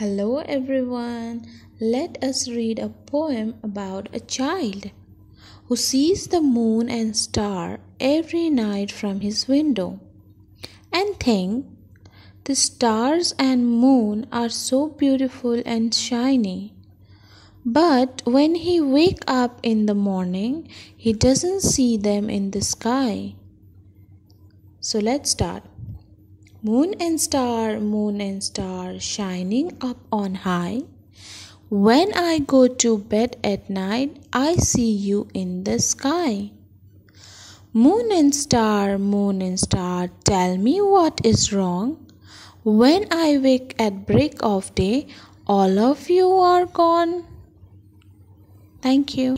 Hello everyone. Let us read a poem about a child who sees the moon and star every night from his window and think the stars and moon are so beautiful and shiny. But when he wake up in the morning, he doesn't see them in the sky. So let's start. Moon and star, moon and star, shining up on high. When I go to bed at night, I see you in the sky. Moon and star, moon and star, tell me what is wrong. When I wake at break of day, all of you are gone. Thank you.